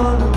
on